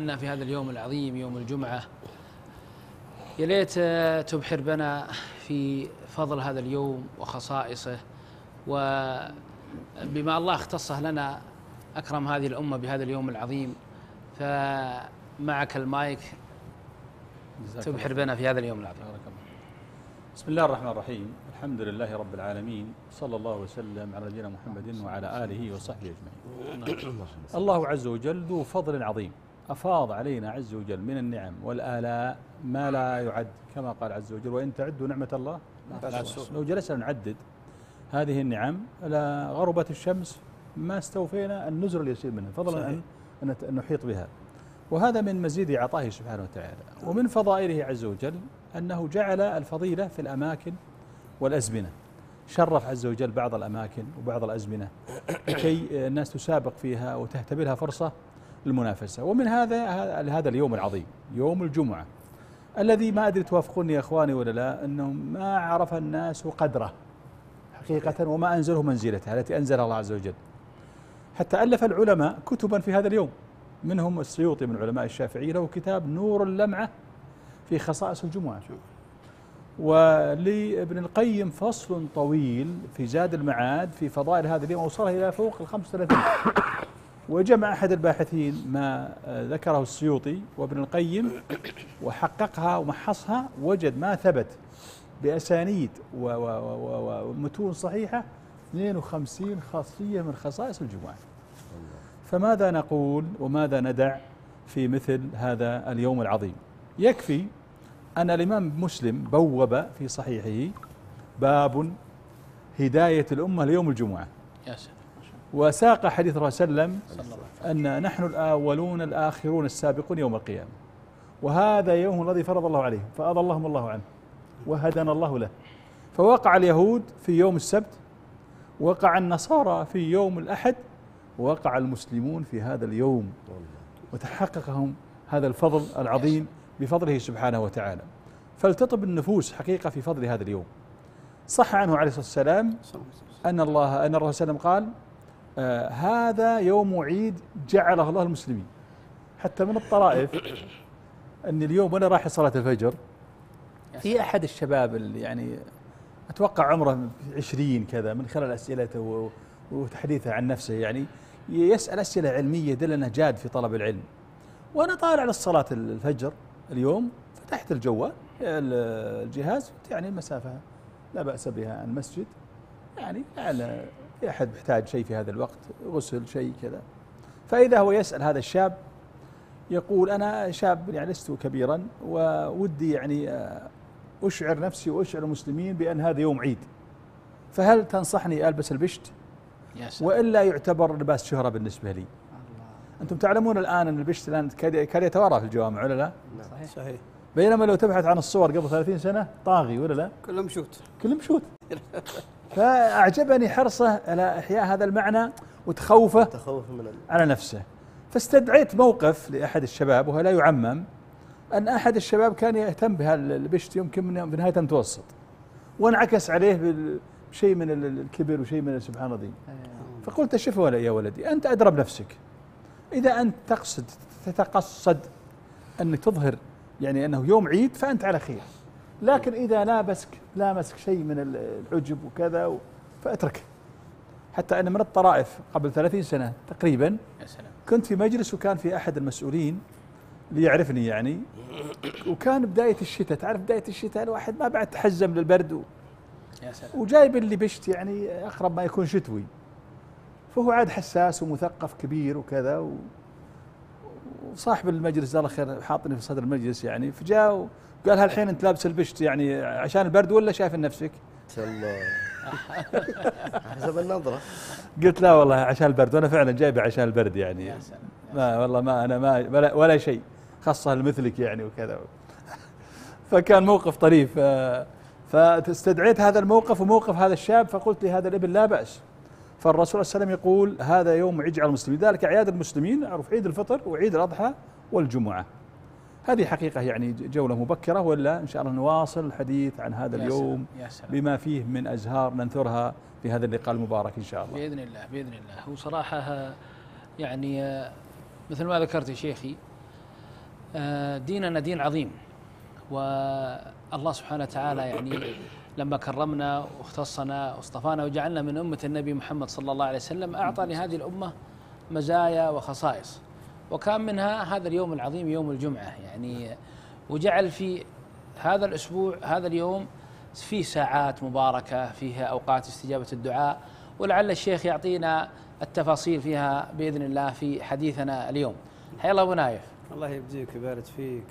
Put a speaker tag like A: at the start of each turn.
A: أن في هذا اليوم العظيم يوم الجمعة. يا ليت تبحر بنا في فضل هذا اليوم وخصائصه. وبما الله اختصه لنا أكرم هذه الأمة بهذا اليوم العظيم. فمعك المايك تبحر بنا في هذا اليوم العظيم.
B: بسم الله الرحمن الرحيم. الحمد لله رب العالمين. صلى الله وسلم على نبينا محمد وعلى آله وصحبه أجمعين. الله عز وجل ذو فضل عظيم. أفاض علينا عز وجل من النعم والآلاء ما لا يعد كما قال عز وجل وإن تعدوا نعمة الله لا لو جلسنا نعدد هذه النعم لغربت الشمس ما استوفينا النزر اليسير منها فضلا أن أن نحيط بها. وهذا من مزيد عطائه سبحانه وتعالى. ومن فضائله عز وجل أنه جعل الفضيلة في الأماكن والأزمنة. شرف عز وجل بعض الأماكن وبعض الأزمنة. لكي الناس تسابق فيها وتهتبلها فرصة المنافسة. ومن هذا هذا اليوم العظيم يوم الجمعة الذي ما أدري توافقوني يا إخواني ولا لا أنه ما عرف الناس قدره حقيقة وما أنزله منزلتها التي أنزلها الله عز وجل. حتى ألف العلماء كتبا في هذا اليوم منهم السيوطي من علماء الشافعية له كتاب نور اللمعة في خصائص الجمعة. ولابن القيم فصل طويل في زاد المعاد في فضائل هذا اليوم أوصلها إلى فوق ال 35 وجمع أحد الباحثين ما ذكره السيوطي وابن القيم وحققها ومحصها وجد ما ثبت بأسانيد ومتون صحيحة 52 خاصية من خصائص الجمعة. فماذا نقول وماذا ندع في مثل هذا اليوم العظيم؟ يكفي أن الإمام مسلم بوب في صحيحه باب هداية الأمة ليوم الجمعة. يا سلام. وساق حديث الرسول صلى الله عليه وسلم أن نحن الأولون الآخرون السابقون يوم القيامة. وهذا يوم الذي فرض الله عليهم فأضلهم الله عنه وهدنا الله له. فوقع اليهود في يوم السبت وقع النصارى في يوم الأحد وقع المسلمون في هذا اليوم. وتحققهم هذا الفضل العظيم بفضله سبحانه وتعالى. فلتطب النفوس حقيقة في فضل هذا اليوم. صح عنه عليه الصلاة والسلام أن الله أن الرسول صلى الله عليه وسلم قال آه هذا يوم عيد جعله الله المسلمين. حتى من الطرائف أن اليوم وأنا رايح صلاة الفجر؟ في أحد الشباب اللي يعني أتوقع عمره عشرين كذا من خلال أسئلته وتحديثه عن نفسه يعني يسأل أسئلة علمية دل جاد في طلب العلم. وأنا طالع للصلاة الفجر اليوم فتحت الجوال الجهاز يعني مسافة لا بأس بها عن المسجد. يعني لعل في أحد محتاج شيء في هذا الوقت غسل شيء كذا. فإذا هو يسأل هذا الشاب يقول أنا شاب يعني لست كبيرا وودي يعني أشعر نفسي وأشعر المسلمين بأن هذا يوم عيد. فهل تنصحني ألبس البشت؟ وإلا يعتبر لباس شهرة بالنسبة لي. أنتم تعلمون الآن أن البشت الآن كاد يتوارى في الجوامع ولا لا؟
C: صحيح. صحيح.
B: بينما لو تبحث عن الصور قبل 30 سنة طاغي ولا لا؟
C: كله مشوت
B: كله مشوت فأعجبني حرصه على إحياء هذا المعنى وتخوفه
C: تخوف من
B: على نفسه. فاستدعيت موقف لأحد الشباب وهو لا يعمم أن أحد الشباب كان يهتم بهالبشت يمكن من في نهاية المتوسط وانعكس عليه بشيء من الكبر وشيء من سبحان الله. فقلت شوف يا ولدي أنت أدرى بنفسك إذا أنت تقصد تتقصد أنك تظهر يعني أنه يوم عيد فأنت على خير. لكن إذا لابسك لامسك شيء من العجب وكذا فاترك حتى أن من الطرائف قبل 30 سنة تقريبا يا سلام. كنت في مجلس وكان في أحد المسؤولين اللي يعرفني يعني. وكان بداية الشتاء تعرف بداية الشتاء الواحد ما بعد تحزم للبرد و يا سلام. وجايب اللي بشت يعني أقرب ما يكون شتوي. فهو عاد حساس ومثقف كبير وكذا و وصاحب المجلس جزاه الله خير حاطني في صدر المجلس يعني فجاء وقال هالحين انت لابس البشت يعني عشان البرد ولا شايف نفسك؟
C: الله. حسب النظرة.
B: قلت لا والله عشان البرد وأنا فعلا جايبه عشان البرد يعني. يا سلام. ما والله ما أنا ما ولا, ولا شيء خاصة لمثلك يعني وكذا. فكان موقف طريف فاستدعيت هذا الموقف وموقف هذا الشاب فقلت لهذا الابن لا بأس. فالرسول صلى الله عليه وسلم يقول هذا يوم عيد على المسلمين. ذلك اعياد المسلمين معروف عيد الفطر وعيد الأضحى والجمعة. هذه حقيقة يعني جولة مبكرة ولا إن شاء الله نواصل الحديث عن هذا
A: يا
B: اليوم
A: سلام يا سلام.
B: بما فيه من أزهار ننثرها في هذا اللقاء المبارك إن شاء الله.
A: بإذن الله بإذن الله. وصراحة يعني مثل ما ذكرت يا شيخي آه، ديننا دين عظيم. والله سبحانه وتعالى يعني لما كرمنا واختصنا واصطفانا وجعلنا من أمة النبي محمد صلى الله عليه وسلم أعطى لهذه الأمة مزايا وخصائص. وكان منها هذا اليوم العظيم يوم الجمعة. يعني وجعل في هذا الأسبوع هذا اليوم فيه ساعات مباركة فيها أوقات استجابة الدعاء. ولعل الشيخ يعطينا التفاصيل فيها بإذن الله في حديثنا اليوم. حيا الله أبو نايف.
C: الله يبديك ويبارك فيك.